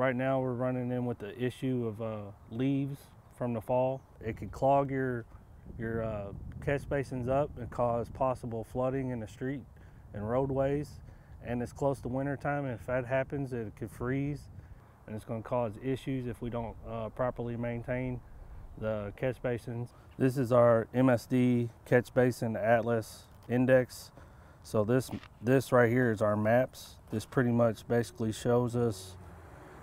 Right now we're running in with the issue of uh, leaves from the fall. It could clog your, your uh, catch basins up and cause possible flooding in the street and roadways. And it's close to winter time and if that happens it could freeze and it's going to cause issues if we don't uh, properly maintain the catch basins. This is our MSD catch basin atlas index. So this this right here is our maps. This pretty much basically shows us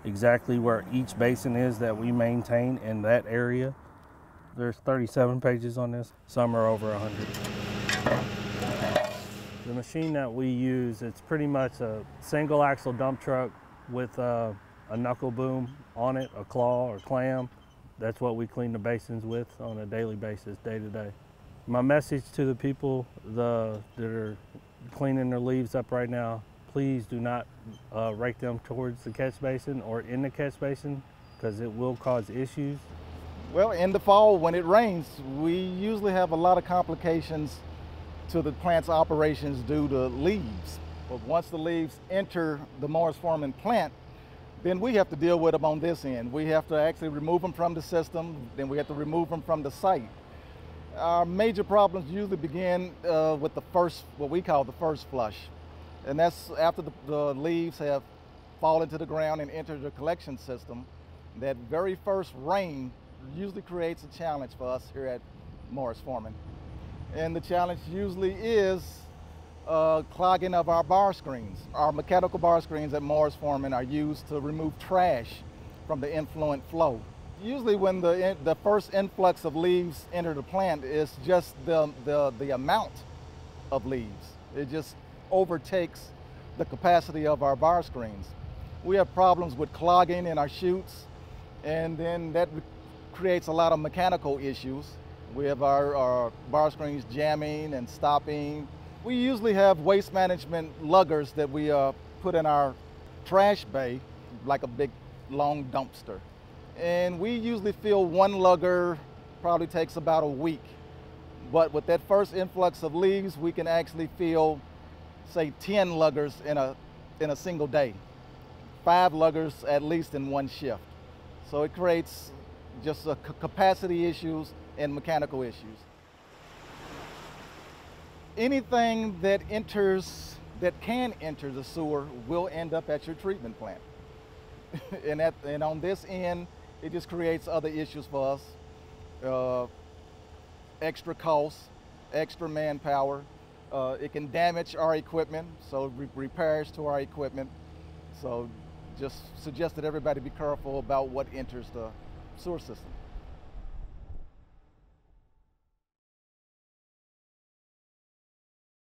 exactly where each basin is that we maintain in that area. There's 37 pages on this. Some are over 100. The machine that we use, it's pretty much a single axle dump truck with uh, a knuckle boom on it, a claw or clam. That's what we clean the basins with on a daily basis, day to day. My message to the people the, that are cleaning their leaves up right now, please do not uh, rake them towards the catch basin or in the catch basin because it will cause issues. Well, in the fall when it rains, we usually have a lot of complications to the plant's operations due to leaves. But once the leaves enter the Morris Forman plant, then we have to deal with them on this end. We have to actually remove them from the system, then we have to remove them from the site. Our major problems usually begin uh, with the first, what we call the first flush. And that's after the, the leaves have fallen to the ground and entered the collection system. That very first rain usually creates a challenge for us here at Morris Forman. And the challenge usually is uh, clogging of our bar screens. Our mechanical bar screens at Morris Forman are used to remove trash from the influent flow. Usually when the, the first influx of leaves enter the plant, it's just the, the, the amount of leaves. It just overtakes the capacity of our bar screens. We have problems with clogging in our chutes, and then that creates a lot of mechanical issues. We have our, our bar screens jamming and stopping. We usually have waste management luggers that we uh, put in our trash bay, like a big long dumpster. And we usually fill one lugger, probably takes about a week. But with that first influx of leaves, we can actually fill, say, 10 luggers in a, in a single day. Five luggers at least in one shift. So it creates just a capacity issues and mechanical issues. Anything that enters, that can enter the sewer will end up at your treatment plant. and, at, and on this end, it just creates other issues for us. Uh, extra costs, extra manpower. Uh, it can damage our equipment, so re repairs to our equipment. So just suggest that everybody be careful about what enters the sewer system.